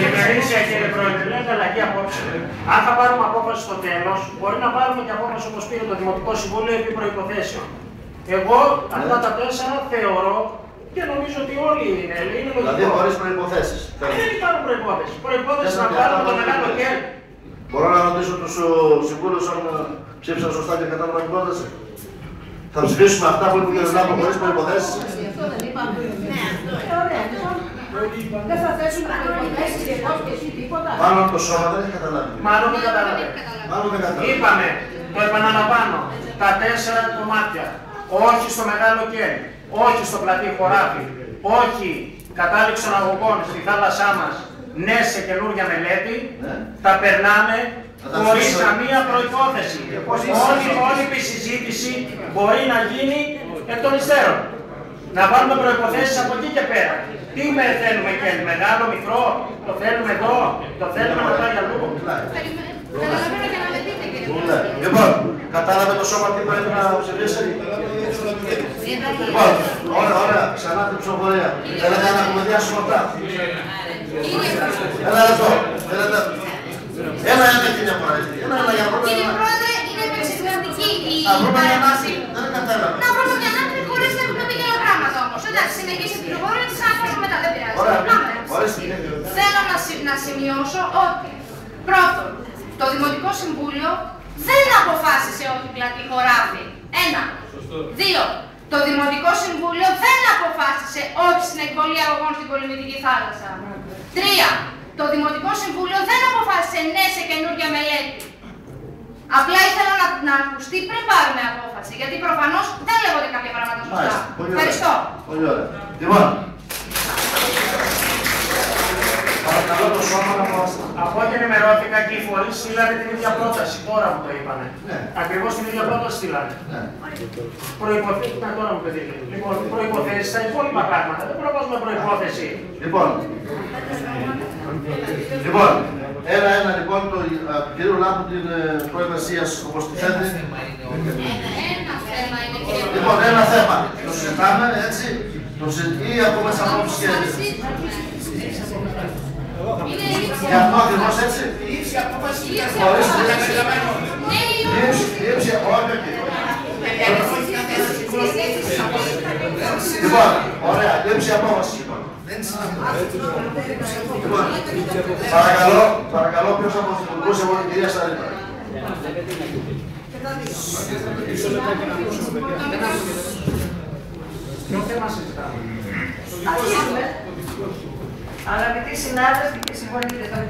Η ημερήσια κύριε Πρόεδρε είναι αλλαγή απόψε. Αν θα πάρουμε απόφαση στο τέλος, μπορεί να πάρουμε και απόφαση όπως πήρε το Δημοτικό Συμβούλιο επί προποθέσεων. Εγώ αυτά τα τέσσερα θεωρώ και νομίζω ότι όλοι είναι είναι Δηλαδή λογικό. χωρί προποθέσει. Δεν υπάρχουν προπόθεση. Προπόθεση να πάρουμε το μεγάλο κέρδος. Μπορώ να ρωτήσω τους συμβούλους αν ψήφισαν σωστά και κατάλαβαν την πρόταση. Θα ψηφίσουμε αυτά που είπε ο κ. Λάμπο χωρίς προποθέσει. Δεν θα θέσουμε προϋποθέσεις και εγώ και εσύ τίποτα. Πάνω από το σώμα δεν έχει καταλάβει. Μάλλον δεν καταλαβαίνω. Μάλλον δεν καταλάβει. Είπαμε, το επαναλαμβάνω, τα τέσσερα κομμάτια. Όχι στο μεγάλο κέρι, όχι στο πλατή χωράφι, όχι κατάληξη των αγωγών στη θάλασσά μας, ναι σε καινούργια μελέτη, Ναι. τα περνάμε Θα τα χωρίς αφήσουμε. καμία προπόθεση. Όλη, όλη η συζήτηση μπορεί να γίνει εκ των υστέρων. Να βάλουμε προποθέσει από εκεί και πέρα. Τι με θέλουμε και μεγάλο, μικρό, το θέλουμε εδώ, το θέλουμε να πάει αλλού. Καταλαβαίνω και να με δείτε κύριε Ναι. Πρόεδρε. Λοιπόν, κατάλαβε το σώμα τι πρέπει να ψηφίσει; Λοιπόν, ωραία, ωραία, ξανά την ψηφοφορία. Θέλετε να κουβεντιάσουμε αυτά. Ένα λεπτό. Θέλετε. Ένα ένα και μια φορά. Ένα ένα για πρώτα. Κύριε ένα. Πρόεδρε, είναι επεξεργαστική η Να βρούμε μια παρέμβαση. άκρη. Δεν κατάλαβα. Να, συ- να σημειώσω ότι πρώτον, το Δημοτικό Συμβούλιο δεν αποφάσισε ότι πλατή χωράφι. Ένα. Δύο. Το Δημοτικό Συμβούλιο δεν αποφάσισε όχι στην εκβολή αγωγών στην Πολυμητική θάλασσα. Τρία. Το Δημοτικό Συμβούλιο δεν αποφάσισε ναι σε καινούργια μελέτη. Απλά ήθελα να, να ακουστεί πριν πάρουμε απόφαση, γιατί προφανώς δεν λέγονται κάποια πράγματα σωστά. Μάλιστα. Πολύ ωραία. Ευχαριστώ. Πολύ ωραία. Λοιπόν. Παρακαλώ το σώμα να μας... Από ό,τι ενημερώθηκα και οι φορείς στείλανε την ίδια πρόταση. Τώρα μου το είπανε. Ναι. Ακριβώς την ίδια πρόταση στείλανε. Ναι. Προϋποθέσεις, να τώρα μου παιδί. Λοιπόν, προποθέσει στα υπόλοιπα πράγματα. Δεν μπορούμε να βάζουμε προπόθεση. Λοιπόν, λοιπόν, ένα-ένα λοιπόν το α, του κυρίου Λάμπου την ε, προεργασία όπως τη θέλετε. Ένα θέμα είναι κύριε Λοιπόν, ένα θέμα. Το συζητάμε έτσι. Το συζητεί ή ακόμα σαν απόψη και Είναι η λήψη Γι' αυτό ακριβώς έτσι. Χωρίς Ναι, η λήψη, λήψη, όχι, όχι. Λοιπόν, ωραία, λήψη απόφασης λοιπόν. Λοιπόν, παρακαλώ, παρακαλώ ποιος από τους υπουργούς εγώ την κυρία Σαρίτα. Ποιο θέμα συζητάμε; Αρχίζουμε. Αγαπητοί συνάδελφοι και συμφωνείτε,